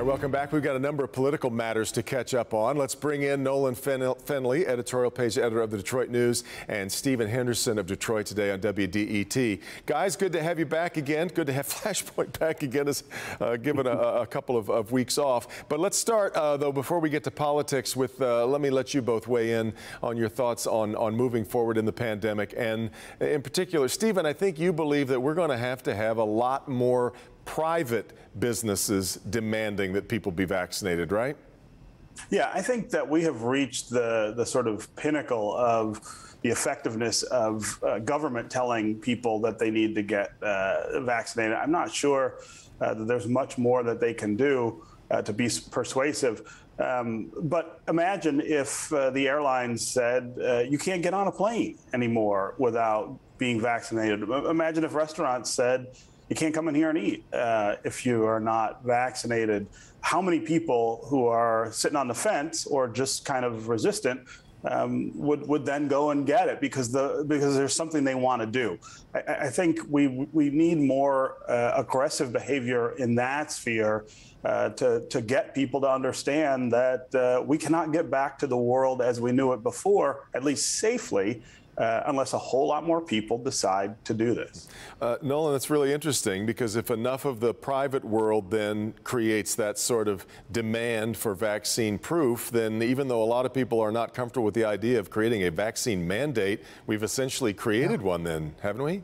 right, welcome back. We've got a number of political matters to catch up on. Let's bring in Nolan Finley, editorial page editor of the Detroit News, and Stephen Henderson of Detroit Today on WDET. Guys, good to have you back again. Good to have Flashpoint back again, as uh, given a, a, couple of, of, weeks off. But let's start, uh, though, before we get to politics, with uh, let me let you both weigh in on your thoughts on, on moving forward in the pandemic. And in particular, Stephen, I think you believe that we're going to have to have a lot more private businesses demanding that people be vaccinated, right? Yeah, I think that we have reached the the sort of pinnacle of the effectiveness of uh, government telling people that they need to get uh, vaccinated. I'm not sure uh, that there's much more that they can do uh, to be persuasive. Um, but imagine if uh, the airlines said uh, you can't get on a plane anymore without being vaccinated. Imagine if restaurants said you can't come in here and eat uh, if you are not vaccinated. How many people who are sitting on the fence or just kind of resistant um, would would then go and get it because the because there's something they want to do. I, I, think we we need more uh, aggressive behavior in that sphere. Uh, to to get people to understand that uh, we cannot get back to the world as we knew it before, at least safely, uh, unless a whole lot more people decide to do this. Uh, Nolan, that's really interesting because if enough of the private world then creates that sort of demand for vaccine proof, then even though a lot of people are not comfortable with the idea of creating a vaccine mandate, we've essentially created yeah. one then, haven't we?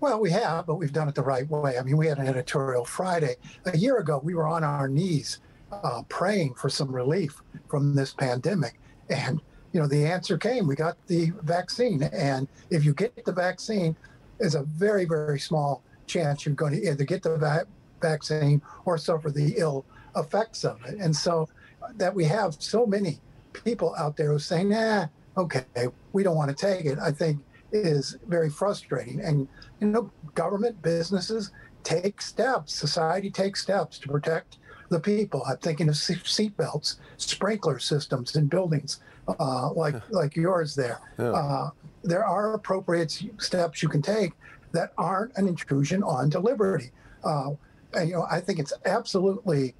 Well, we have, but we've done it the right way. I mean, we had an editorial Friday. A year ago, we were on our knees uh, praying for some relief from this pandemic. And you know, the answer came. We got the vaccine. And if you get the vaccine, there's a very, very small chance you're going to either get the va- vaccine or suffer the ill effects of it. And so that we have so many people out there who say, nah, okay, we don't want to take it, I think is very frustrating. And, you know, government, businesses take steps, society takes steps to protect the people. I'm thinking of seat belts, sprinkler systems in buildings uh, like like yours there. Yeah. Uh, there are appropriate steps you can take that aren't an intrusion onto liberty. Uh, and, you know, I think it's absolutely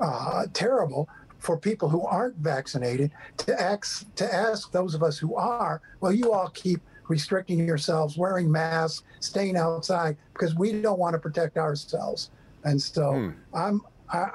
uh, terrible for people who aren't vaccinated to ask to ask those of us who are. Well, you all keep restricting yourselves, wearing masks, staying outside because we don't want to protect ourselves. And so hmm. I'm I,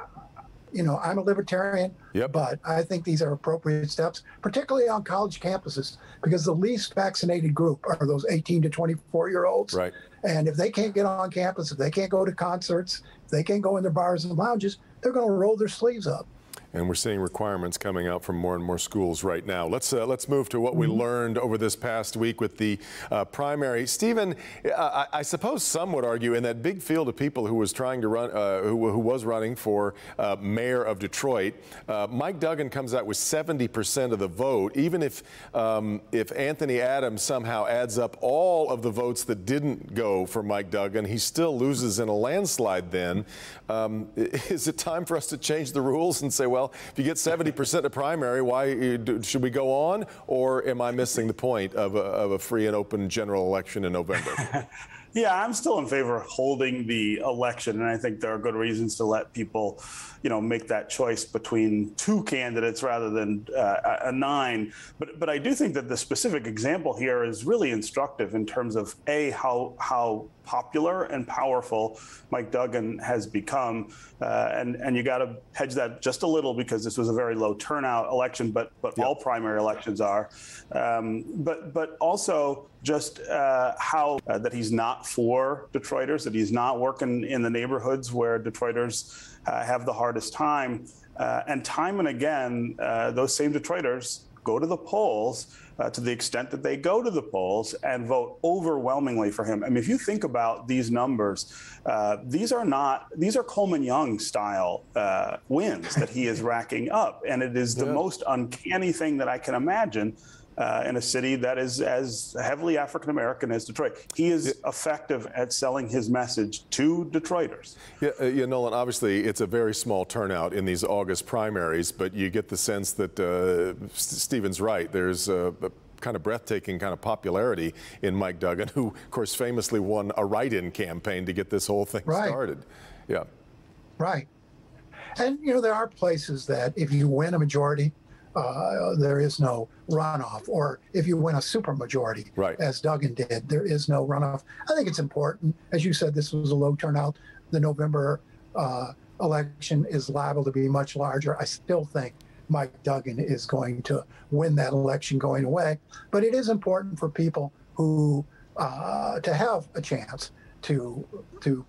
you know, I'm a libertarian, yep. but I think these are appropriate steps, particularly on college campuses, because the least vaccinated group are those 18 to 24 year olds. Right. And if they can't get on campus, if they can't go to concerts, if they can't go in their bars and lounges, they're going to roll their sleeves up and we're seeing requirements coming out from more and more schools right now. Let's uh, let's move to what we mm-hmm. learned over this past week with the uh, primary. Stephen, I, I, suppose some would argue in that big field of people who was trying to run, uh, who, who, was running for uh, mayor of Detroit, uh, Mike Duggan comes out with 70% of the vote. Even if um, if Anthony Adams somehow adds up all of the votes that didn't go for Mike Duggan, he still loses in a landslide. Then, um, is it time for us to change the rules and say, well? Well, if you get 70% of the primary, why uh, should we go on? Or am I missing the point of a, of a free and open general election in November? Yeah, I'm still in favor of holding the election, and I think there are good reasons to let people, you know, make that choice between two candidates rather than uh, a nine. But but I do think that the specific example here is really instructive in terms of a how how popular and powerful Mike Duggan has become, uh, and and you got to hedge that just a little because this was a very low turnout election, but but yep. all primary elections are, um, but but also just uh, how uh, that he's not for Detroiters, that he's not working in the neighborhoods where Detroiters uh, have the hardest time. Uh, and time and again, uh, those same Detroiters go to the polls uh, to the extent that they go to the polls and vote overwhelmingly for him. I mean, if you think about these numbers, uh, these are not these are Coleman Young style uh, wins that he is racking up, and it is the yeah. most uncanny thing that I can imagine uh, in a city that is as heavily African American as Detroit. He is yeah. effective at selling his message to Detroiters. Yeah, uh, yeah, Nolan, obviously it's a very small turnout in these August primaries, but you get the sense that uh, Stephen's right. There's a, a kind of breathtaking kind of popularity in Mike Duggan, who, of course, famously won a write-in campaign to get this whole thing right. started. Yeah. Right. And, you know, there are places that if you win a majority, uh, there is no runoff. Or if you win a supermajority, right. as Duggan did, there is no runoff. I think it's important. As you said, this was a low turnout. The November uh, election is liable to be much larger. I still think Mike Duggan is going to win that election going away. But it is important for people who uh, to have a chance to to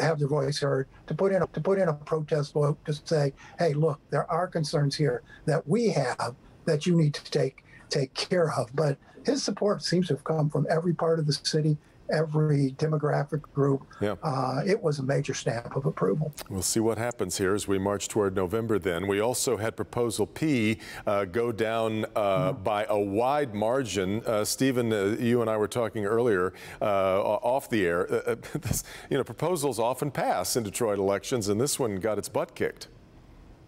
have their voice heard, to put in a, to put in a protest vote to say, hey, look, there are concerns here that we have that you need to take take care of. But his support seems to have come from every part of the city every demographic group. Yeah. Uh, it was a major stamp of approval. We'll see what happens here as we march toward November then. We also had Proposal P uh, go down uh, mm. by a wide margin. Uh, Stephen, uh, you and I were talking earlier uh, off the air. this, you know, proposals often pass in Detroit elections, and this one got its butt kicked.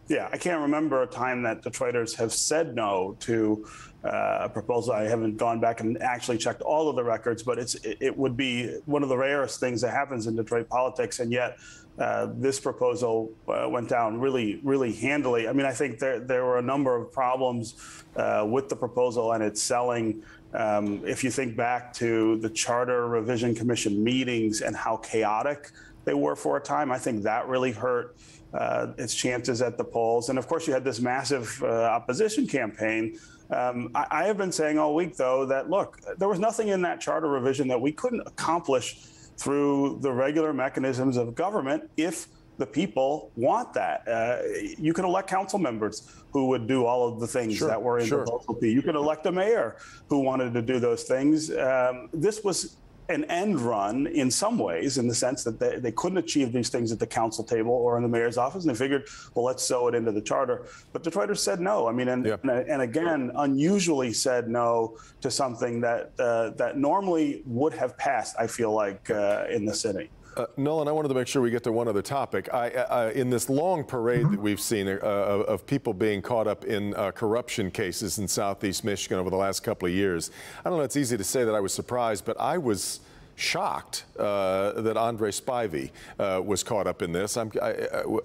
Yeah, I can't remember a time that Detroiters have said no to uh, a proposal. I haven't gone back and actually checked all of the records, but it's it, would be one of the rarest things that happens in Detroit politics, and yet uh, this proposal uh, went down really, really handily. I mean, I think there there were a number of problems uh, with the proposal and its selling. Um, if you think back to the Charter Revision Commission meetings and how chaotic they were for a time, I think that really hurt uh, its chances at the polls. And of course, you had this massive uh, opposition campaign. Um, I, I, have been saying all week, though, that look, there was nothing in that charter revision that we couldn't accomplish through the regular mechanisms of government if the people want that. Uh, you can elect council members who would do all of the things sure, that were in sure. the proposal P. You could elect a mayor who wanted to do those things. Um, this was an end run in some ways, in the sense that they, they couldn't achieve these things at the council table or in the mayor's office, and they figured, well, let's sew it into the charter. But Detroiters said no. I mean, and, and, and, again, unusually said no to something that uh, that normally would have passed. I feel like uh, in the city. Uh, Nolan, I wanted to make sure we get to one other topic. I, uh, in this long parade that we've seen uh, of people being caught up in uh, corruption cases in southeast Michigan over the last couple of years, I don't know, it's easy to say that I was surprised, but I was shocked uh, that Andre Spivey uh, was caught up in this. I,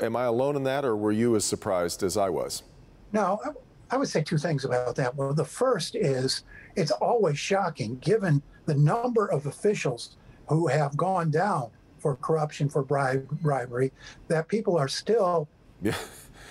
am I alone in that, or were you as surprised as I was? No, I, I would say two things about that. Well, the first is it's always shocking, given the number of officials who have gone down for corruption, for bribe, bribery, that people are still yeah.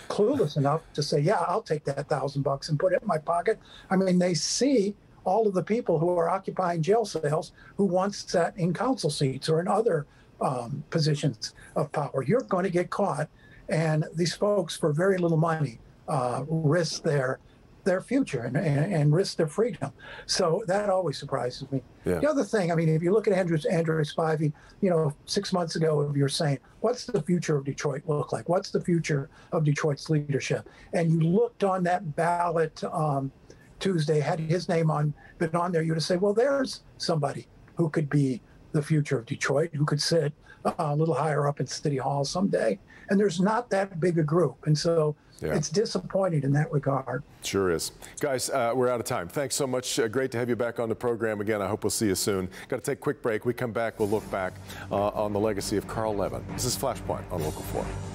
clueless enough to say, yeah, I'll take that thousand bucks and put it in my pocket. I mean, they see all of the people who are occupying jail cells who once sat in council seats or in other um, positions of power. You're going to get caught. And these folks, for very little money, uh, risk their their future and, and, and, risk their freedom. So that always surprises me. Yeah. The other thing, I mean, if you look at Andrew, Andrew Spivey, you know, six months ago, if you're saying, what's the future of Detroit look like? What's the future of Detroit's leadership? And you looked on that ballot um, Tuesday, had his name on been on there, you'd say, well, there's somebody who could be the future of Detroit, who could sit uh, a little higher up in City Hall someday. And there's not that big a group. And so yeah. it's disappointing in that regard. Sure is. Guys, uh, we're out of time. Thanks so much. Uh, great to have you back on the program again. I hope we'll see you soon. Got to take a quick break. We come back, we'll look back uh, on the legacy of Carl Levin. This is Flashpoint on Local 4.